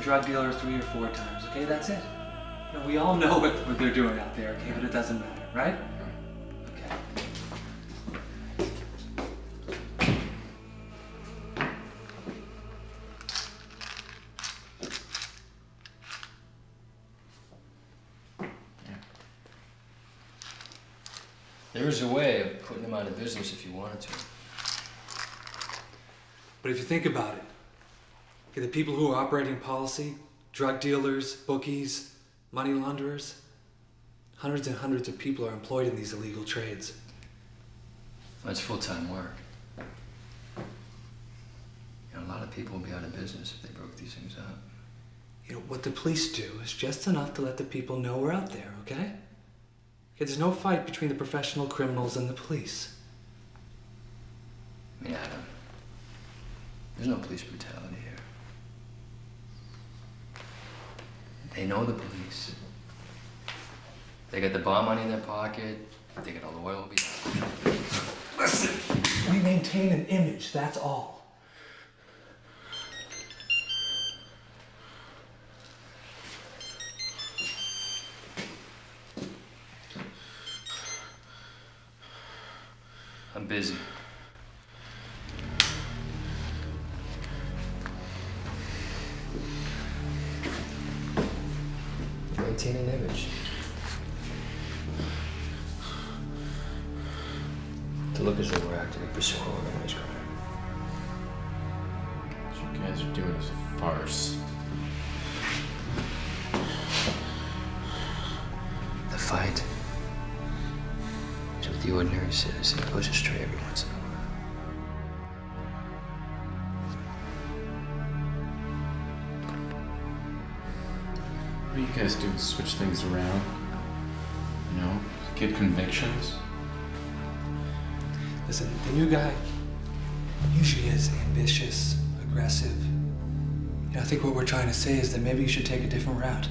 drug dealer three or four times, okay? That's it. You know, we all know what, what they're doing out there, okay? But it doesn't matter, right? Okay. There is a way of putting them out of business if you wanted to. But if you think about it, okay, the people who are operating policy, drug dealers, bookies, money launderers, hundreds and hundreds of people are employed in these illegal trades. That's full-time work. You know, a lot of people would be out of business if they broke these things up. You know, what the police do is just enough to let the people know we're out there, okay? Okay, there's no fight between the professional criminals and the police. I mean, Adam, there's no police brutality here. They know the police. They got the bomb money in their pocket. They got all the oil behind. Listen, we maintain an image, that's all. I'm busy. Maintain an image. To look as though we're actively pursuing organized crime. What you guys are doing is a farce. The fight is with the ordinary citizen who goes astray every once in a while. What you guys do? Switch things around? You know, get convictions? Listen, the new guy usually is ambitious, aggressive. You know, I think what we're trying to say is that maybe you should take a different route.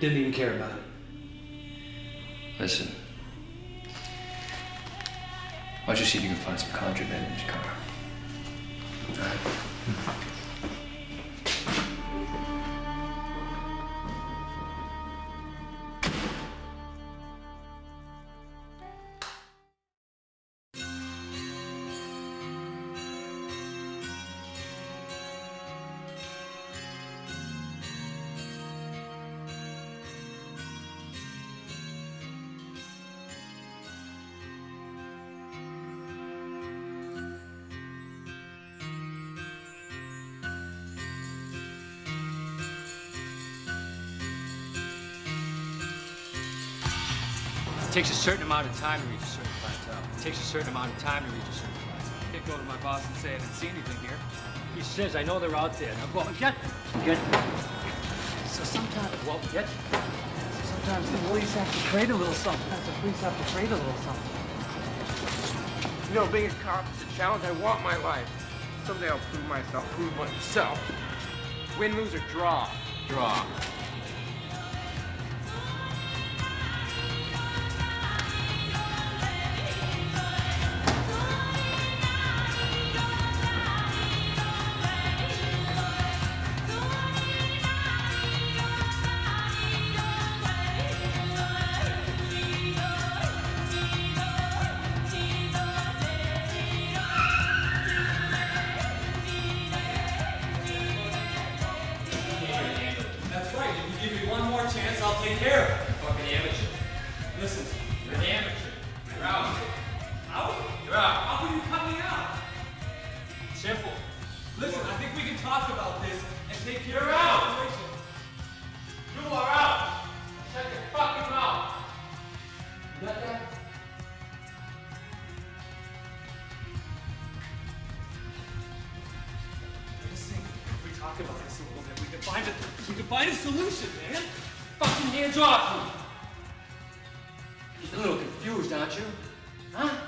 Didn't even care about it. Listen. Why don't you see if you can find some contraband in his car? All right? Hmm. Takes a certain amount of time to reach a certain plateau. It takes a certain amount of time to reach a certain plateau. I can't go to my boss and say I didn't see anything here. He says, I know they're out there. Now go get them. Get them. So sometimes, well, get them. So sometimes the police have to trade a little something. Sometimes the police have to trade a little something. You know, being a cop is a challenge. I want my life. Someday I'll prove myself, prove myself. Win, lose, or draw. Draw. Chance, I'll take care of it. Fucking amateur. Listen, you're an amateur. You're out. Out? You're out. How can you me out? Simple. Listen, I think we can talk about this and take care of situation. You are out. Shut your fucking mouth. You got that? Think, if we talk about this a little bit, we can find a we can find a solution, man hands off me! Just a little confused, aren't you? Huh?